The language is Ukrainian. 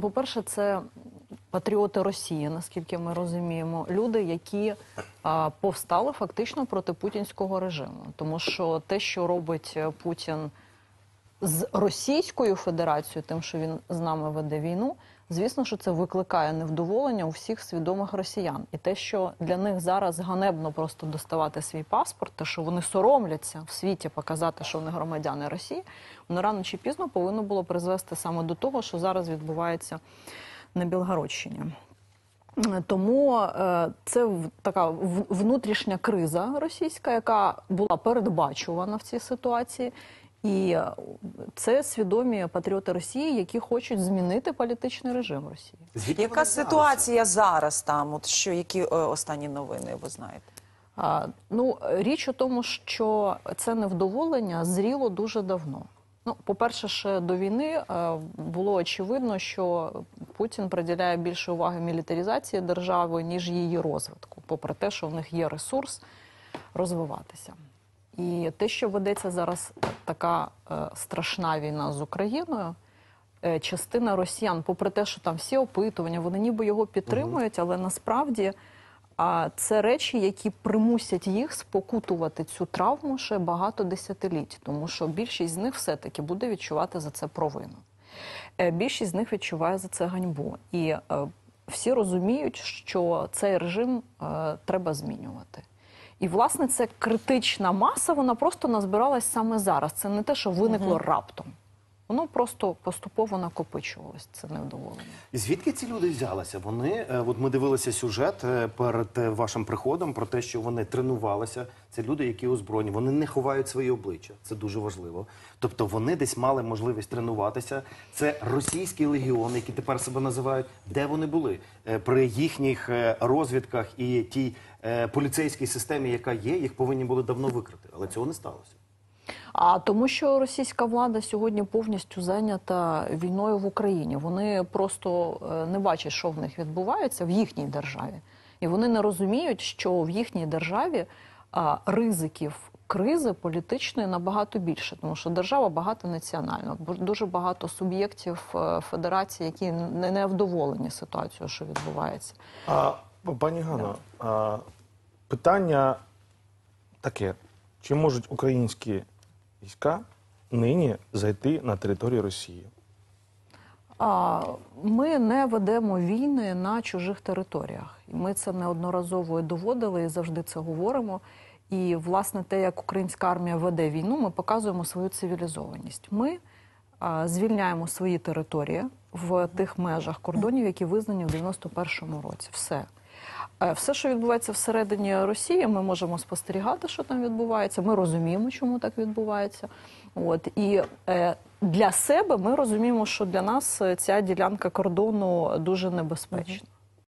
По-перше, це патріоти Росії, наскільки ми розуміємо, люди, які а, повстали фактично проти путінського режиму, тому що те, що робить е, Путін з Російською Федерацією, тим, що він з нами веде війну, звісно, що це викликає невдоволення у всіх свідомих росіян. І те, що для них зараз ганебно просто доставати свій паспорт, те, що вони соромляться в світі показати, що вони громадяни Росії, воно рано чи пізно повинно було призвести саме до того, що зараз відбувається на Білгородщині. Тому е, це така внутрішня криза російська, яка була передбачувана в цій ситуації. І е, це свідомі патріоти Росії, які хочуть змінити політичний режим Росії. Звідки Яка ситуація зараз там? От що які е, останні новини ви знаєте? А, ну, річ у тому, що це невдоволення зріло дуже давно. Ну, по-перше, ще до війни е, було очевидно, що Путін приділяє більше уваги мілітаризації держави, ніж її розвитку, попри те, що в них є ресурс розвиватися. І те, що ведеться зараз така е, страшна війна з Україною, е, частина росіян, попри те, що там всі опитування, вони ніби його підтримують, але насправді а, це речі, які примусять їх спокутувати цю травму ще багато десятиліть, тому що більшість з них все-таки буде відчувати за це провину. Е, Більшість з них відчуває за це ганьбу. І е, всі розуміють, що цей режим е, треба змінювати. І, власне, це критична маса, вона просто назбиралась саме зараз. Це не те, що виникло раптом. Воно просто поступово накопичувалось, це невдоволення. Звідки ці люди взялися? Вони, е, от ми дивилися сюжет е, перед е, вашим приходом про те, що вони тренувалися. Це люди, які озброєні. Вони не ховають свої обличчя. Це дуже важливо. Тобто вони десь мали можливість тренуватися. Це російський легіон, які тепер себе називають. Де вони були при їхніх розвідках і тій поліцейській системі, яка є, їх повинні були давно викрити, але цього не сталося. А тому, що російська влада сьогодні повністю зайнята війною в Україні. Вони просто е, не бачать, що в них відбувається в їхній державі, і вони не розуміють, що в їхній державі а, ризиків кризи політичної набагато більше, тому що держава багатонаціональна, дуже багато суб'єктів е, федерації, які не, не вдоволені ситуацією, що відбувається. А, пані Ганно, а, питання таке: чи можуть українські війська нині зайти на територію Росії? А, Ми не ведемо війни на чужих територіях. Ми це неодноразово доводили і завжди це говоримо. І власне те, як українська армія веде війну, ми показуємо свою цивілізованість. Ми а, звільняємо свої території в тих межах кордонів, які визнані в 91-му році. Все. Е, Все, що відбувається всередині Росії, ми можемо спостерігати, що там відбувається. Ми розуміємо, чому так відбувається. От і е, для себе ми розуміємо, що для нас е, ця ділянка кордону дуже небезпечна.